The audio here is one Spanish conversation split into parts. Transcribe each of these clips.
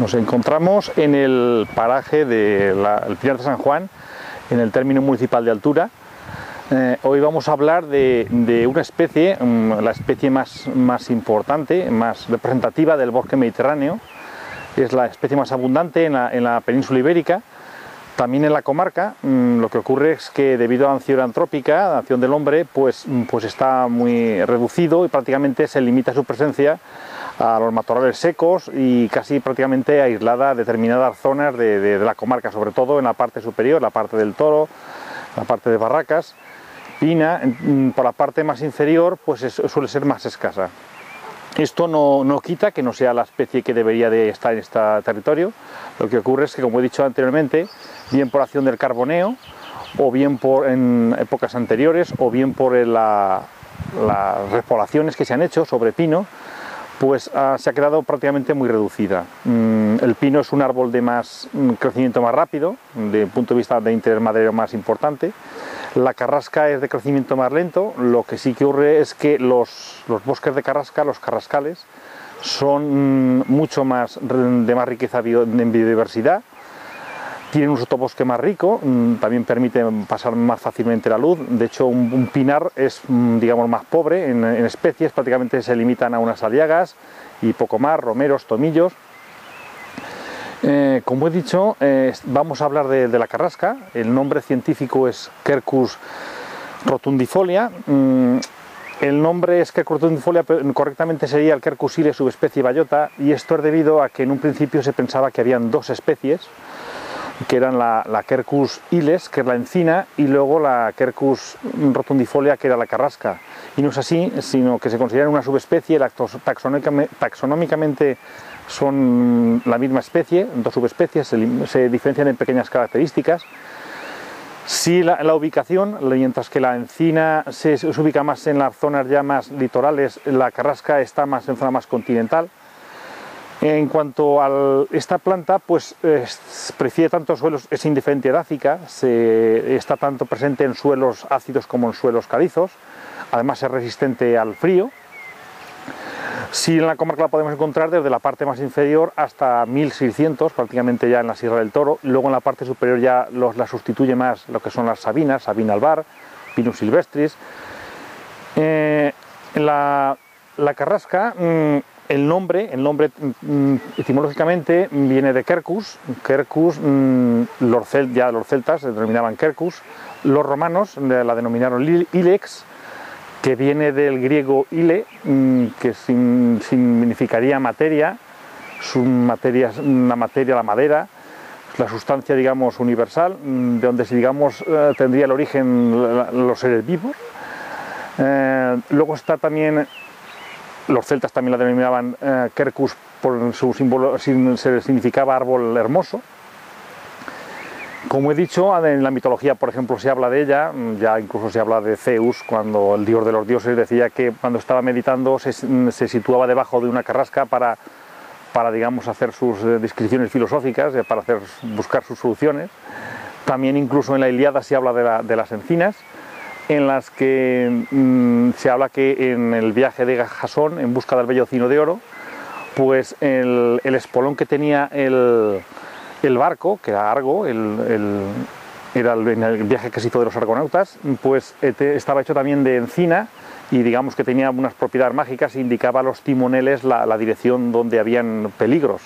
Nos encontramos en el paraje del Pinar de San Juan, en el término municipal de altura. Eh, hoy vamos a hablar de, una especie, mm, la especie más, importante, más representativa del bosque mediterráneo. Es la especie más abundante en la, península ibérica. También en la comarca, mm, lo que ocurre es que debido a la acción antrópica, la acción del hombre, pues, mm, pues está muy reducido y prácticamente se limita su presencia a los matorrales secos y casi prácticamente aislada determinadas zonas de, la comarca, sobre todo en la parte superior, la parte del Toro, la parte de Barracas, Pina, por la parte más inferior pues suele ser más escasa. Esto no, no, quita que no sea la especie que debería de estar en este territorio, lo que ocurre es que como he dicho anteriormente, bien por acción del carboneo, o bien por en épocas anteriores, o bien por las repoblaciones que se han hecho sobre pino, pues ah, se ha quedado prácticamente muy reducida. Mm, el pino es un árbol de más mm, crecimiento más rápido, de punto de vista de interés maderero más importante. La carrasca es de crecimiento más lento, lo que sí que ocurre es que los, bosques de carrasca, los carrascales, son mm, mucho más de más riqueza en biodiversidad, tienen un sotobosque más rico, mm, también permite pasar más fácilmente la luz. De hecho, un, pinar es, mm, digamos, más pobre en, especies, prácticamente se limitan a unas aliagas y poco más, romeros, tomillos. Eh, como he dicho, eh, vamos a hablar de, la carrasca. El nombre científico es Quercus rotundifolia. Mm, el nombre es Quercus rotundifolia, pero correctamente sería el Quercus ile subespecie bayota, y esto es debido a que en un principio se pensaba que habían dos especies, que eran la, la, Quercus iles, que es la encina, y luego la Quercus rotundifolia, que era la carrasca. Y no es así, sino que se considera una subespecie, taxonómicamente son la misma especie, dos subespecies, se, diferencian en pequeñas características. Sí, la, ubicación, mientras que la encina se, se, ubica más en las zonas ya más litorales, la carrasca está más en zona más continental. En cuanto a esta planta, pues prefiere tanto suelos, es indiferente edáfica, se, está tanto presente en suelos ácidos como en suelos calizos, además es resistente al frío. Sí, en la comarca la podemos encontrar desde la parte más inferior hasta 1600, prácticamente ya en la Sierra del Toro, luego en la parte superior ya los, la sustituye más lo que son las sabinas, sabina albar, pinus silvestris. Eh, la, la carrasca mm, el nombre, el nombre mm, etimológicamente viene de Quercus, Quercus, mm, los, ya los celtas se denominaban Quercus, los romanos la denominaron Ilex, que viene del griego ile, mm, que significaría materia, materia, la materia, la madera, la sustancia, digamos, universal, de donde, digamos, eh, tendría el origen los seres vivos. Eh, luego está también los celtas también la denominaban eh, Quercus por su símbolo, significaba árbol hermoso. Como he dicho, en la mitología, por ejemplo, se habla de ella, ya incluso se habla de Zeus, cuando el dios de los dioses decía que cuando estaba meditando se, situaba debajo de una carrasca para, para digamos, hacer sus eh, descripciones filosóficas, eh, para hacer, buscar sus soluciones. También incluso en la Iliada se habla de las encinas en las que mm, se habla que en el viaje de Jasón en busca del vellocino de oro, pues el, espolón que tenía el, barco, que era Argo, el, era el, viaje que se hizo de los argonautas, pues este, estaba hecho también de encina y digamos que tenía unas propiedades mágicas e indicaba a los timoneles la, dirección donde habían peligros.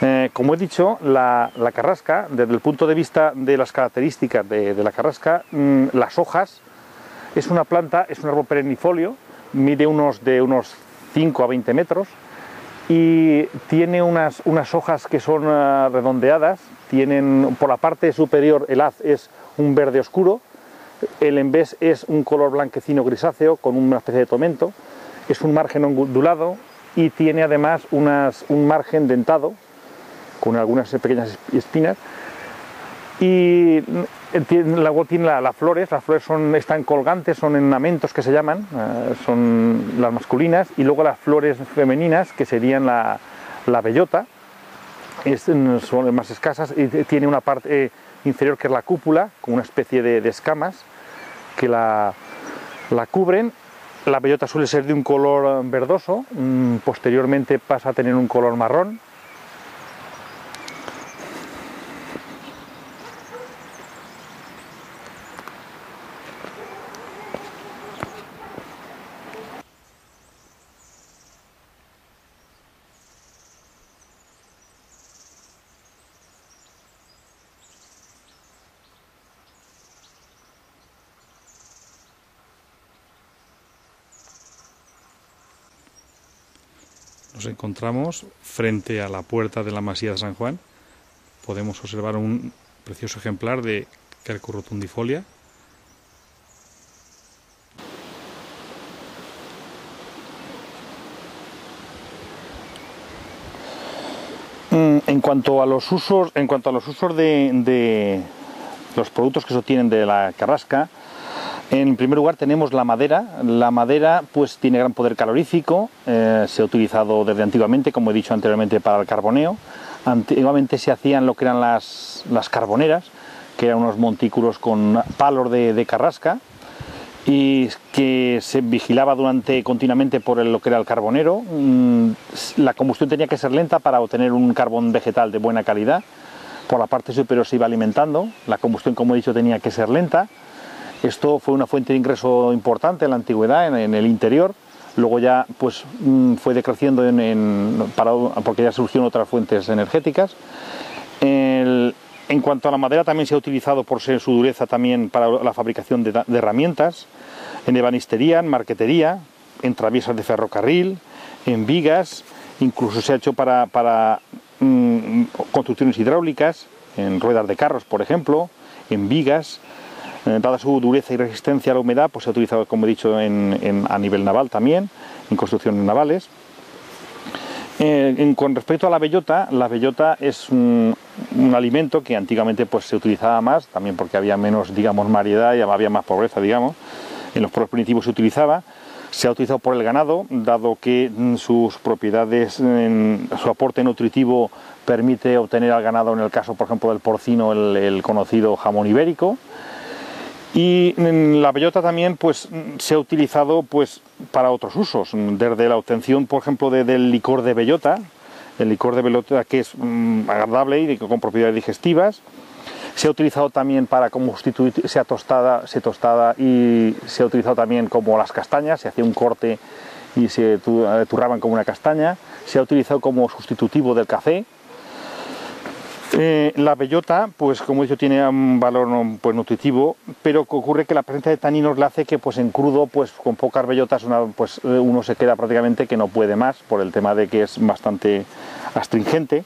Eh, como he dicho, la, carrasca, desde el punto de vista de las características de, la carrasca, mm, las hojas es una planta, es un árbol perennifolio, mide unos de unos 5 a 20 metros y tiene unas, unas hojas que son ah, redondeadas, tienen por la parte superior el haz es un verde oscuro, el envés es un color blanquecino grisáceo con una especie de tomento, es un margen ondulado y tiene además unas, un margen dentado con algunas pequeñas espinas y luego tiene las flores, las flores son, están colgantes, son enamentos que se llaman, eh, son las masculinas, y luego las flores femeninas, que serían la, bellota, son más escasas, y tiene una parte inferior que es la cúpula, con una especie de, escamas que la, cubren. La bellota suele ser de un color verdoso, mm, posteriormente pasa a tener un color marrón, Encontramos frente a la puerta de la Masía de San Juan. Podemos observar un precioso ejemplar de Quercus rotundifolia. Mm, en cuanto a los usos, en cuanto a los usos de, los productos que se obtienen de la carrasca, en primer lugar tenemos la madera. La madera pues tiene gran poder calorífico, eh, se ha utilizado desde antiguamente, como he dicho anteriormente, para el carboneo. Antiguamente se hacían lo que eran las, carboneras, que eran unos montículos con palos de, carrasca y que se vigilaba durante continuamente por lo que era el carbonero. Mm, la combustión tenía que ser lenta para obtener un carbón vegetal de buena calidad. Por la parte superior se iba alimentando. La combustión, como he dicho, tenía que ser lenta esto fue una fuente de ingreso importante en la antigüedad, en, el interior. Luego ya pues, mm, fue decreciendo en, porque ya surgieron otras fuentes energéticas. en cuanto a la madera, también se ha utilizado por ser su dureza también para la fabricación de, herramientas, en ebanistería, en marquetería, en traviesas de ferrocarril, en vigas, incluso se ha hecho para, mm, construcciones hidráulicas, en ruedas de carros, por ejemplo, en vigas, dada su dureza y resistencia a la humedad, pues se ha utilizado, como he dicho, a nivel naval también, en construcciones navales. Eh, con respecto a la bellota, la bellota es un, alimento que antiguamente pues, se utilizaba más, también porque había menos, digamos, variedad y había más pobreza, digamos. En los pueblos primitivos se utilizaba. Se ha utilizado por el ganado, dado que mm, sus propiedades, su aporte nutritivo permite obtener al ganado, en el caso, por ejemplo, del porcino, el conocido jamón ibérico. Y la bellota también pues, se ha utilizado pues, para otros usos, desde la obtención, por ejemplo, del licor de bellota, el licor de bellota que es mm, agradable y con propiedades digestivas, se ha utilizado también para como sustituir, se ha tostada, se tostada y se ha utilizado también como las castañas, se hacía un corte y se eh, turraban como una castaña, se ha utilizado como sustitutivo del café, eh, la bellota, pues como he dicho, tiene un valor pues, nutritivo, pero ocurre que la presencia de taninos le hace que pues, en crudo, pues con pocas bellotas, pues, eh, uno se queda prácticamente que no puede más, por el tema de que es bastante astringente.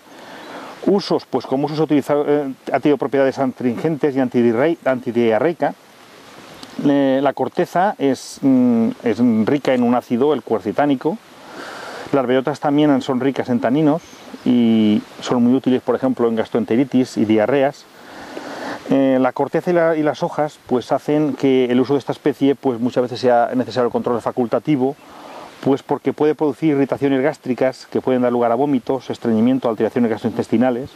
Usos, pues como usos eh, ha tenido propiedades astringentes y antidiarreica. la corteza es, mm, es rica en un ácido, el cuercitánico, las bellotas también son ricas en taninos y son muy útiles, por ejemplo, en gastroenteritis y diarreas. Eh, la corteza y, las hojas pues hacen que el uso de esta especie pues muchas veces sea necesario el control facultativo pues porque puede producir irritaciones gástricas que pueden dar lugar a vómitos, estreñimiento, alteraciones gastrointestinales.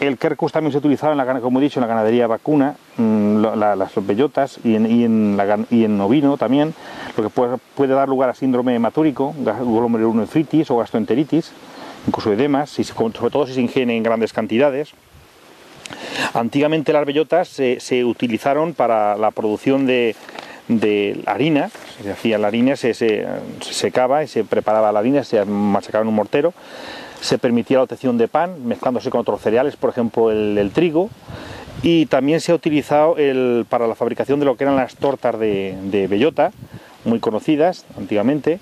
El quercus también se ha utilizado, en la, como he dicho, en la ganadería vacuna, mm, las bellotas y en, en, ovino también, lo que puede, dar lugar a síndrome hematúrico, glomerulonefritis o gastroenteritis, incluso edemas, sobre todo si se ingieren en grandes cantidades. Antiguamente las bellotas se, utilizaron para la producción de, harina, se hacía la harina, se, secaba y se preparaba la harina, se machacaba en un mortero, se permitía la obtención de pan mezclándose con otros cereales, por ejemplo el, trigo, y también se ha utilizado para la fabricación de lo que eran las tortas de, de bellota, muy conocidas antiguamente,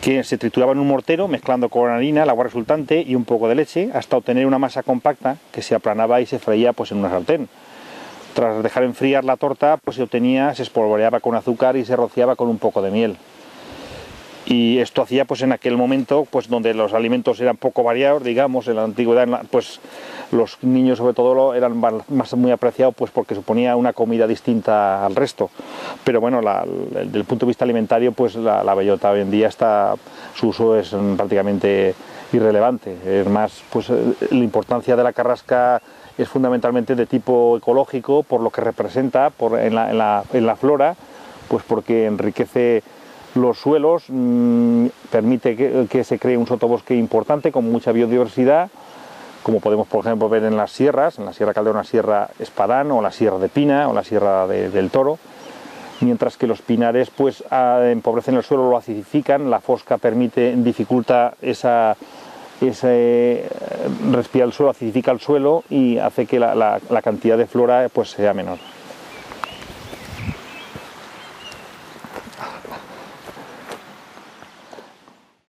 que se trituraba en un mortero mezclando con harina, el agua resultante y un poco de leche hasta obtener una masa compacta que se aplanaba y se freía pues, en una sartén. Tras dejar enfriar la torta, pues se obtenía, se espolvoreaba con azúcar y se rociaba con un poco de miel y esto hacía pues en aquel momento pues donde los alimentos eran poco variados digamos en la antigüedad pues los niños sobre todo eran más muy apreciados pues porque suponía una comida distinta al resto. Pero bueno desde el punto de vista alimentario pues la, bellota hoy en día está su uso es prácticamente irrelevante. Es más pues la importancia de la carrasca es fundamentalmente de tipo ecológico por lo que representa en, la, en, la, en la flora pues porque enriquece los suelos, mm, permite que, se cree un sotobosque importante con mucha biodiversidad, como podemos por ejemplo ver en las sierras, en la Sierra Calderona, Sierra Espadán o la Sierra de Pina o la Sierra del Toro, mientras que los pinares pues empobrecen el suelo, lo acidifican, la fosca permite, dificulta esa, ese respirar el suelo, acidifica el suelo y hace que la, la cantidad de flora pues sea menor.